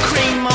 cream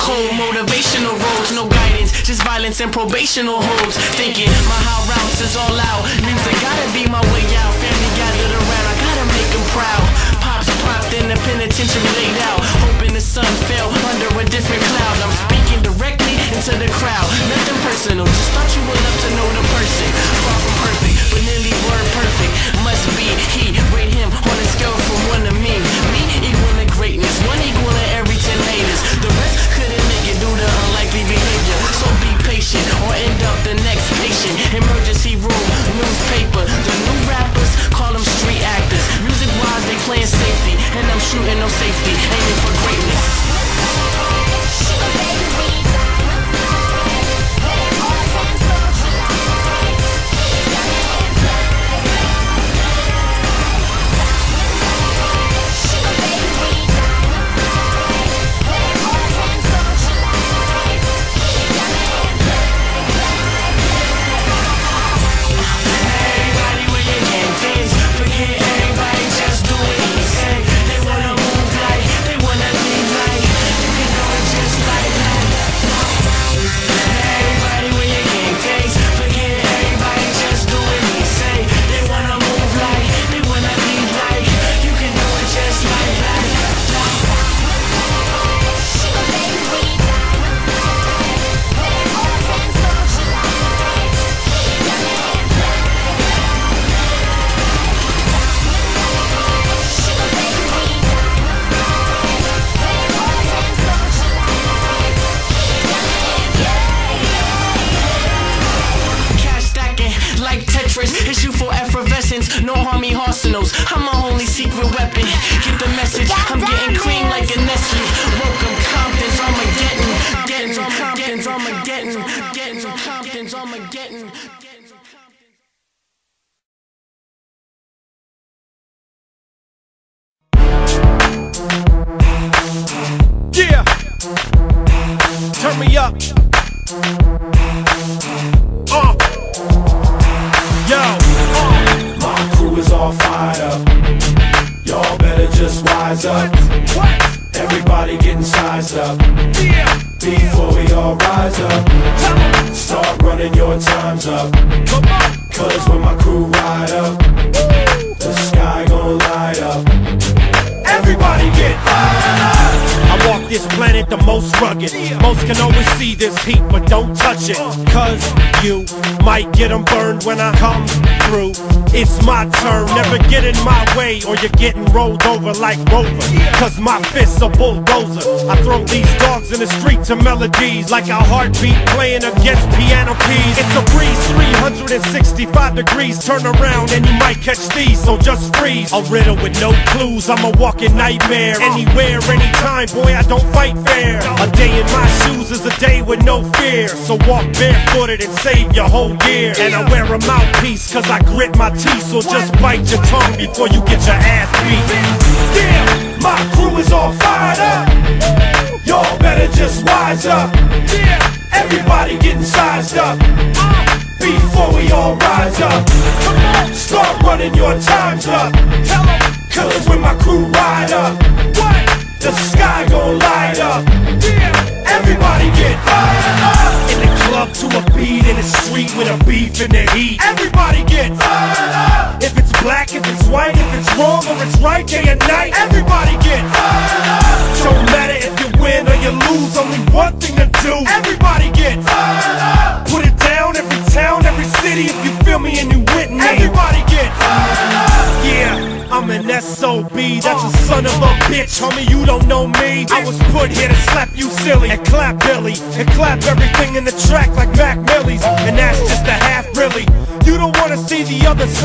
cold motivational roads, no guidance, just violence and probational holds. Thinking my high routes is all out. Music gotta be my way out. Family gathered around, I gotta make them proud. Pops popped in the penitentiary laid out. Hoping the sun fell under a different cloud. I'm speaking directly into the crowd. Nothing personal, just thought you would love to know the person. Far from perfect, but nearly word perfect. Must be he, arsenals. I'm my only secret weapon. Get the message, I'm getting cream like a Nestle. Welcome Compton's Armageddon. Getting Compton's Armageddon. Getting Compton's Armageddon. Yeah. Turn me up. Is all fired up. Y'all better just wise up. Everybody getting sized up. Before we all rise up, start running your times up. Cause when my crew ride up, the sky gon' light up. Everybody get walk this planet the most rugged. Most can always see this heat, but don't touch it. Cause you might get 'em burned when I come through. It's my turn, never get in my way, or you're getting rolled over like Rover. Cause my fists a bulldozer. I throw these dogs in the street to melodies like a heartbeat playing against piano keys. It's a breeze, 365 degrees. Turn around and you might catch these, so just freeze. A riddle with no clues, I'm a walking nightmare. Anywhere, anytime, boy, I don't fight fair. A day in my shoes is a day with no fear. So walk barefooted and save your whole year. And I wear a mouthpiece cause I grit my teeth, so just bite your tongue before you get your ass beat. Yeah, my crew is all fired up. Y'all better just wise up. Everybody getting sized up. Before we all rise up, start running your times up. Light up. Everybody get fired up. In the club to a beat in the street with a beef in the heat. Everybody get up. If it's black, if it's white, if it's wrong or it's right, day and night. Everybody get fired up. Don't matter if you win or you lose, only one thing to do. Everybody get fired up. Put it down, every town, every city. If you feel me and you with me, everybody get fired up. I'm an SOB, that's a son of a bitch, homie, you don't know me. I was put here to slap you silly, and clap Billy And clap everything in the track like Mac Millie's And that's just a half really. You don't wanna see the other side